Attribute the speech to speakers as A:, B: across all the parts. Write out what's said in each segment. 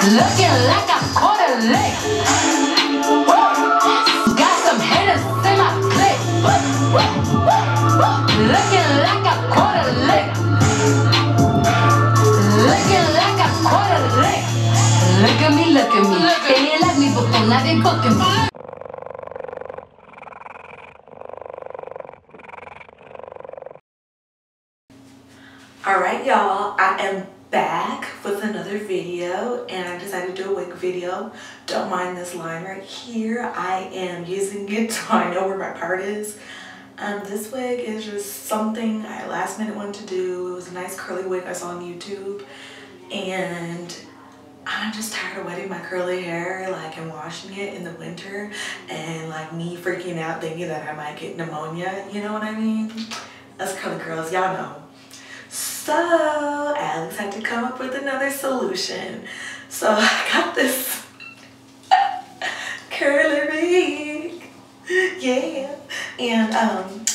A: Looking like a quarter lick. Got some haters in my clique. Looking like a quarter lick. Looking like a quarter lick. Look at me, look at me. They ain't like me before, now they booking me.
B: Alright y'all, I am back with another video and I decided to do a wig video. Don't mind this line right here. I am using it so I know where my part is. Um, this wig is just something I last minute wanted to do. It was a nice curly wig I saw on YouTube and I'm just tired of wetting my curly hair like and washing it in the winter and like me freaking out thinking that I might get pneumonia. You know what I mean? Us curly girls, y'all know. So Alex had to come up with another solution. So I got this curly wig. Yeah. And um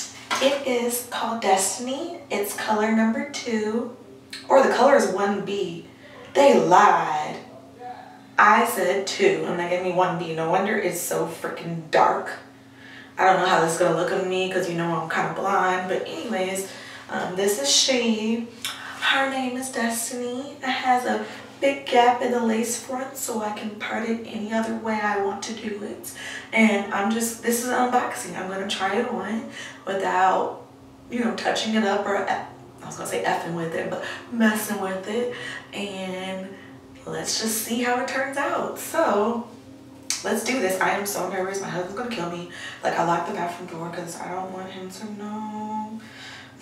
B: it is called Destiny. It's color number two. Or the color is 1B. They lied. I said two and they gave me 1B. No wonder it's so freaking dark. I don't know how this is gonna look on me because you know I'm kind of blind. But anyways, um, this is she. Her name is Destiny. It has a big gap in the lace front so I can part it any other way I want to do it. And I'm just, this is unboxing. I'm going to try it on without, you know, touching it up or, I was going to say effing with it, but messing with it. And let's just see how it turns out. So let's do this. I am so nervous. My husband's going to kill me. Like I locked the bathroom door because I don't want him to know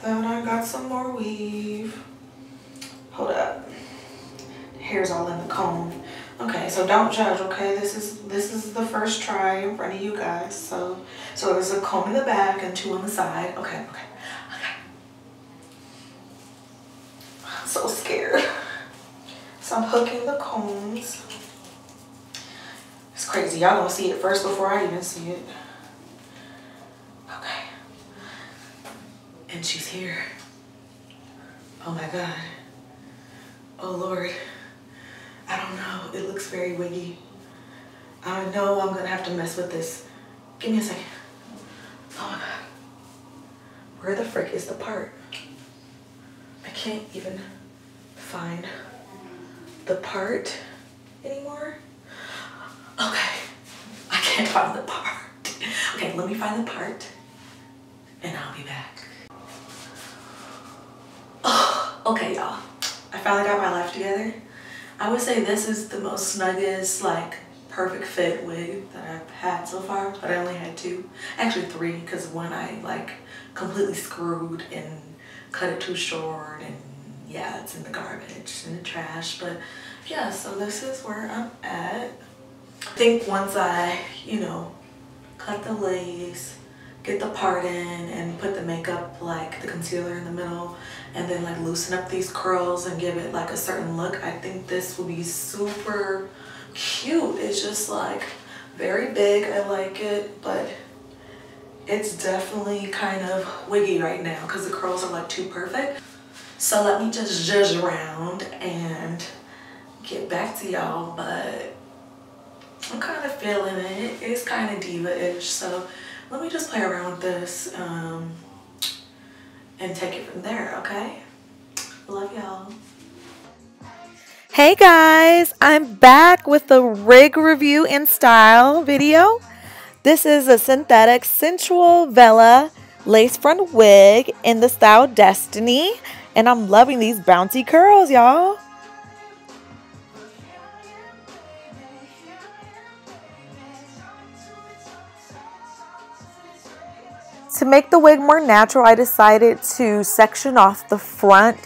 B: that I got some more weave. Hold up. Hair's all in the comb. Okay, so don't judge, okay? This is this is the first try in front of you guys. So so there's a comb in the back and two on the side. Okay, okay, okay. I'm so scared. So I'm hooking the combs. It's crazy. Y'all gonna see it first before I even see it. And she's here. Oh my God. Oh Lord. I don't know. It looks very wiggy. I know I'm gonna have to mess with this. Give me a second. Oh my God. Where the frick is the part? I can't even find the part anymore. Okay. I can't find the part. Okay, let me find the part and I'll be back. Okay, y'all. I finally got my life together. I would say this is the most snuggest, like, perfect fit wig that I've had so far, but I only had two. Actually three, because one I, like, completely screwed and cut it too short, and yeah, it's in the garbage, in the trash, but yeah, so this is where I'm at. I think once I, you know, cut the lace, get the part in and put the makeup like the concealer in the middle and then like loosen up these curls and give it like a certain look I think this will be super cute. It's just like very big. I like it but it's definitely kind of wiggy right now because the curls are like too perfect. So let me just judge around and get back to y'all but I'm kind of feeling it. It's kind of diva-ish so let me just play around with this um, and take it from there, okay? Love y'all.
C: Hey guys, I'm back with the wig review in style video. This is a synthetic sensual Vella lace front wig in the style Destiny. And I'm loving these bouncy curls, y'all. To make the wig more natural, I decided to section off the front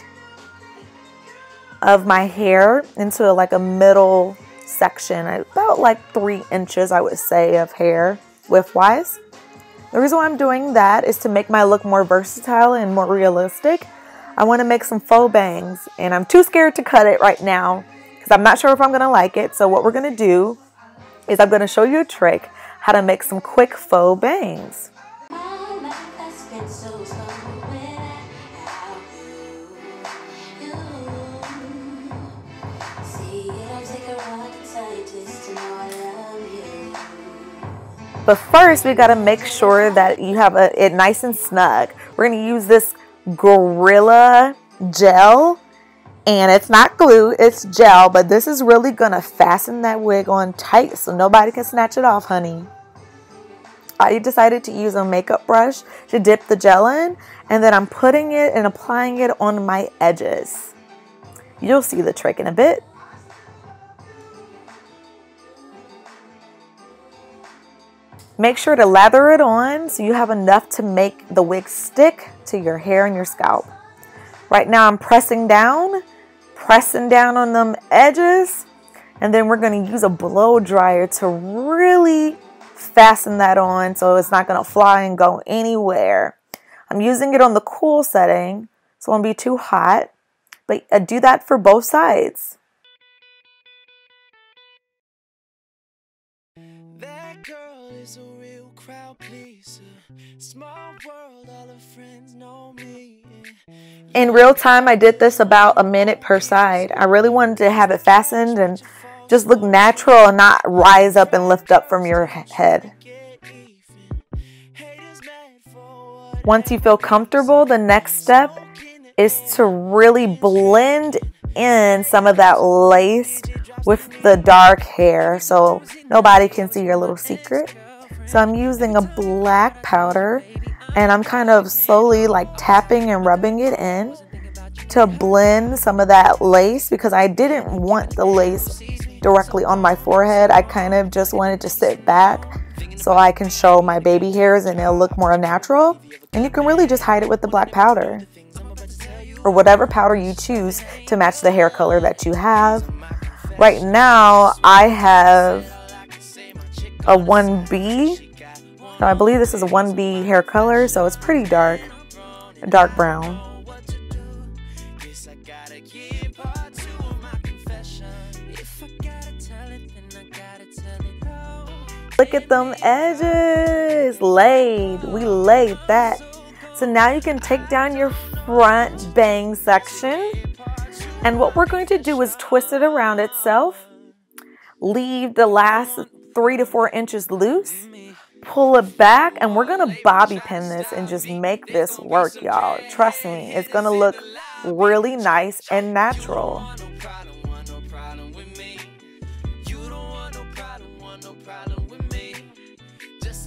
C: of my hair into like a middle section, about like three inches, I would say, of hair width-wise. The reason why I'm doing that is to make my look more versatile and more realistic. I want to make some faux bangs, and I'm too scared to cut it right now because I'm not sure if I'm going to like it. So what we're going to do is I'm going to show you a trick how to make some quick faux bangs.
B: But first, we gotta make sure that you have a, it nice and snug. We're gonna use this Gorilla gel and it's not glue, it's gel, but this is really gonna fasten that wig on tight so nobody can snatch it off, honey. I decided to use a makeup brush to dip the gel in and then I'm putting it and applying it on my edges. You'll see the trick in a bit. Make sure to lather it on so you have enough to make the wig stick to your hair and your scalp. Right now I'm pressing down, pressing down on them edges, and then we're going to use a blow dryer to really fasten that on so it's not going to fly and go anywhere. I'm using it on the cool setting, so it won't be too hot, but I do that for both sides. is a real crowd pleaser. Small world, all her friends know me. In real time, I did this about a minute per side. I really wanted to have it fastened and just look natural and not rise up and lift up from your head. Once you feel comfortable, the next step is to really blend in some of that lace with the dark hair so nobody can see your little secret. So I'm using a black powder and I'm kind of slowly like tapping and rubbing it in to blend some of that lace because I didn't want the lace directly on my forehead. I kind of just wanted to sit back so I can show my baby hairs and it'll look more natural. And you can really just hide it with the black powder or whatever powder you choose to match the hair color that you have. Right now, I have a 1B. So I believe this is a 1B hair color, so it's pretty dark, dark brown. Look at them edges, laid. We laid that. So now you can take down your front bang section. And what we're going to do is twist it around itself. Leave the last three to four inches loose. Pull it back and we're going to bobby pin this and just make this work, y'all. Trust me, it's going to look really nice and natural.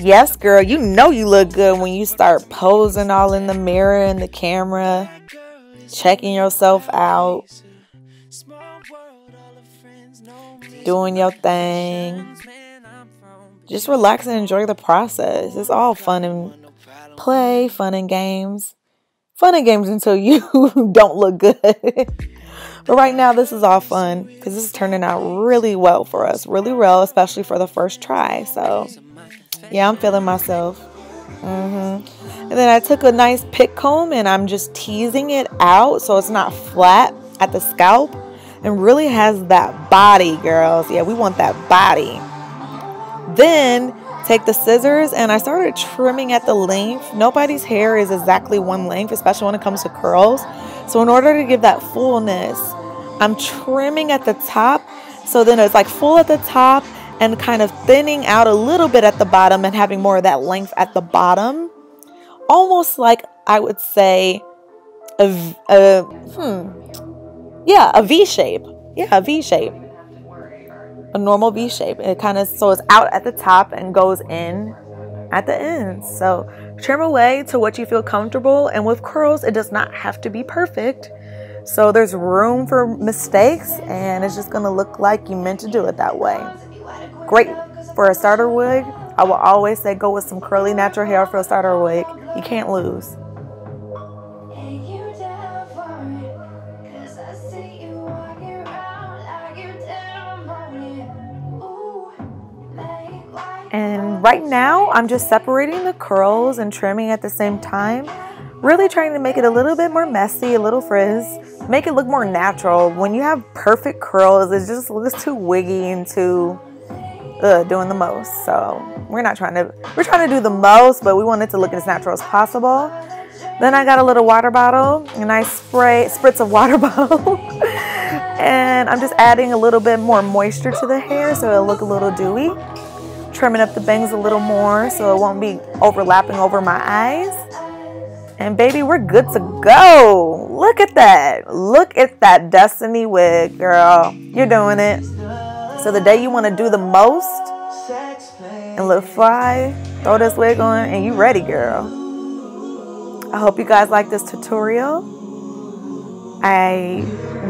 B: Yes, girl, you know you look good when you start posing all in the mirror and the camera, checking yourself out doing your thing. Just relax and enjoy the process. It's all fun and play, fun and games. Fun and games until you don't look good. but right now, this is all fun because this is turning out really well for us. Really well, especially for the first try. So, yeah, I'm feeling myself. Mm-hmm. And then I took a nice pick comb and I'm just teasing it out so it's not flat at the scalp and really has that body, girls. Yeah, we want that body. Then take the scissors and I started trimming at the length. Nobody's hair is exactly one length, especially when it comes to curls. So in order to give that fullness, I'm trimming at the top. So then it's like full at the top and kind of thinning out a little bit at the bottom and having more of that length at the bottom. Almost like I would say a, a hmm, yeah, a V shape. Yeah, a V shape. A normal V shape. It kind of so it's out at the top and goes in at the ends. So trim away to what you feel comfortable. And with curls, it does not have to be perfect. So there's room for mistakes and it's just gonna look like you meant to do it that way. Great for a starter wig. I will always say go with some curly natural hair for a starter wig. You can't lose. And right now, I'm just separating the curls and trimming at the same time. Really trying to make it a little bit more messy, a little frizz. Make it look more natural. When you have perfect curls, it just looks too wiggy and too uh, doing the most. So we're not trying to, we're trying to do the most, but we want it to look as natural as possible. Then I got a little water bottle and I spray, spritz of water bottle. and I'm just adding a little bit more moisture to the hair so it'll look a little dewy. Trimming up the bangs a little more so it won't be overlapping over my eyes. And baby, we're good to go. Look at that. Look at that Destiny wig, girl. You're doing it. So the day you want to do the most and look fly, throw this wig on and you ready, girl. I hope you guys like this tutorial. I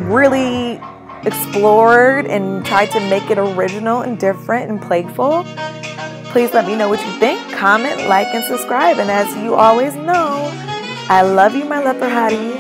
B: really explored and tried to make it original and different and playful. Please let me know what you think. Comment, like, and subscribe. And as you always know, I love you, my leopard hotties.